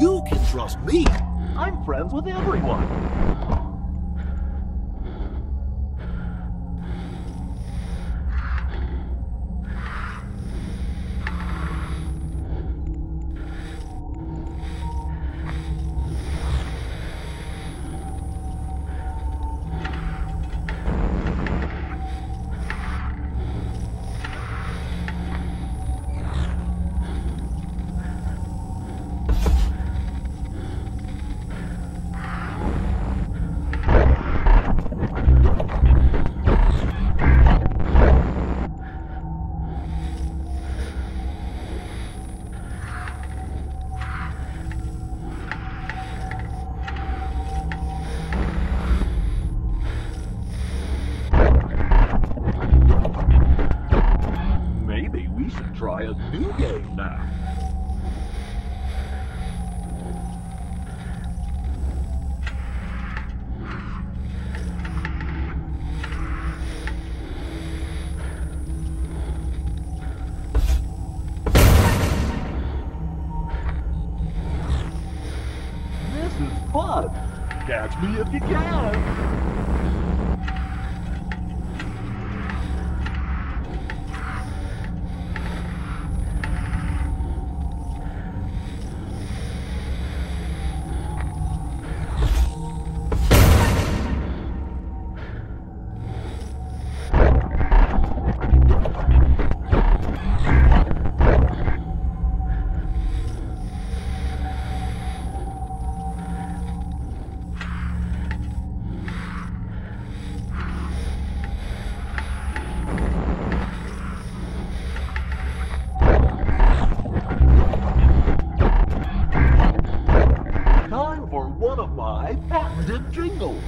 You can trust me. I'm friends with everyone. New game now. This is fun. Catch me if you can. For one of my patented jingles.